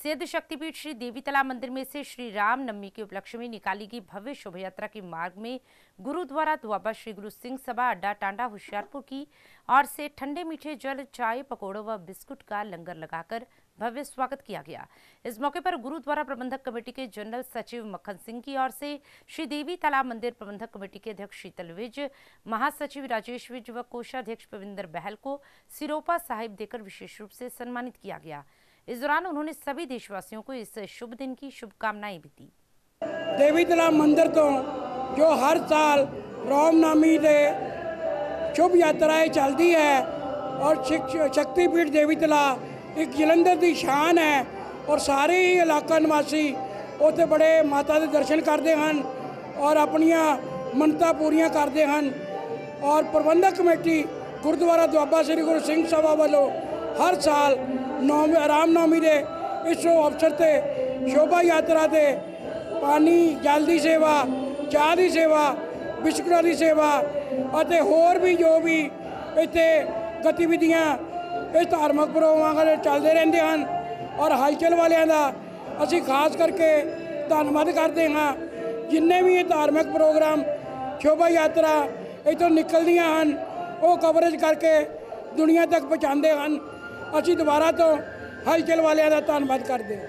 सिद्ध शक्तिपीठ श्री देवी तालाब मंदिर में से श्री राम नवमी के उपलक्ष्य में निकाली गई भव्य शोभा यात्रा के मार्ग में गुरुद्वारा दुआबा श्री गुरु सिंह सभा, अड्डा टांडा, होशियारपुर की और से ठंडे मीठे जल, चाय, पकौड़ों व बिस्कुट का लंगर लगाकर भव्य स्वागत किया गया। इस मौके पर गुरुद्वारा प्रबंधक कमेटी के जनरल सचिव मक्खन सिंह की ओर से श्री देवी तालाब मंदिर प्रबंधक कमेटी के अध्यक्ष शीतल विज, महासचिव राजेश विज व कोषाध्यक्ष पविंदर बहल को सिरोपा साहिब देकर विशेष रूप से सम्मानित किया गया। इस दौरान उन्होंने सभी देशवासियों को इस शुभ दिन की शुभकामनाएं भी दी ਦੇਵੀ ਤਲਾ ਮੰਦਿਰ ਤੋਂ ਜੋ ਹਰ ਸਾਲ ਰਾਮਨਾਮੀ ਦੇ ਸ਼ੁਭ ਯਾਤਰਾ ਇਹ ਚੱਲਦੀ ਹੈ ਔਰ ਸ਼ਿਕ- ਸ਼ਕਤੀਪੀਠ ਦੇਵੀ ਤਲਾ ਇੱਕ ਜਲੰਧਰ ਦੀ ਸ਼ਾਨ ਹੈ ਔਰ ਸਾਰੇ ਹੀ ਇਲਾਕਾ ਨਿਵਾਸੀ ਉੱਥੇ ਬੜੇ ਮਾਤਾ ਦੇ ਦਰਸ਼ਨ ਕਰਦੇ ਹਨ ਔਰ ਆਪਣੀਆਂ ਮੰਨਤਾਂ ਪੂਰੀਆਂ ਕਰਦੇ ਹਨ ਔਰ ਪ੍ਰਬੰਧਕ ਕਮੇਟੀ ਗੁਰਦੁਆਰਾ ਦੁਆਬਾ ਸ੍ਰੀ ਗੁਰੂ ਸਿੰਘ ਸਭਾ ਵੱਲੋਂ ਹਰ ਸਾਲ ਨੌਮ ਰਾਮਨੌਮੀ ਦੇ ਇਸ ਅਵਸਰ ਤੇ ਸ਼ੋਭਾ ਯਾਤਰਾ ਤੇ ਪਾਣੀ, ਜਲ ਦੀ ਸੇਵਾ, ਚਾਹ ਦੀ ਸੇਵਾ, ਬਿਸਕੁਟਾਂ ਦੀ ਸੇਵਾ ਅਤੇ ਹੋਰ ਵੀ ਜੋ ਵੀ ਇੱਥੇ ਗਤੀਵਿਧੀਆਂ ਇਹ ਧਾਰਮਿਕ ਪ੍ਰੋਗਰਾਮਾਂ ਚੱਲਦੇ ਰਹਿੰਦੇ ਹਨ ਔਰ ਹਲਚਲ ਵਾਲਿਆਂ ਦਾ ਅਸੀਂ ਖਾਸ ਕਰਕੇ ਧੰਨਵਾਦ ਕਰਦੇ ਹਾਂ। ਜਿੰਨੇ ਵੀ ਇਹ ਧਾਰਮਿਕ ਪ੍ਰੋਗਰਾਮ, ਸ਼ੋਭਾ ਯਾਤਰਾ ਇੱਥੋਂ ਨਿਕਲਦੀਆਂ ਹਨ, ਉਹ ਕਵਰੇਜ ਕਰਕੇ ਦੁਨੀਆ ਤੱਕ ਪਹੁੰਚਾਉਂਦੇ ਹਨ। ਅਸੀਂ ਦੁਬਾਰਾ ਤੋਂ ਹਲਚਲ ਵਾਲਿਆਂ ਦਾ ਧੰਨਵਾਦ ਕਰਦੇ ਹਾਂ।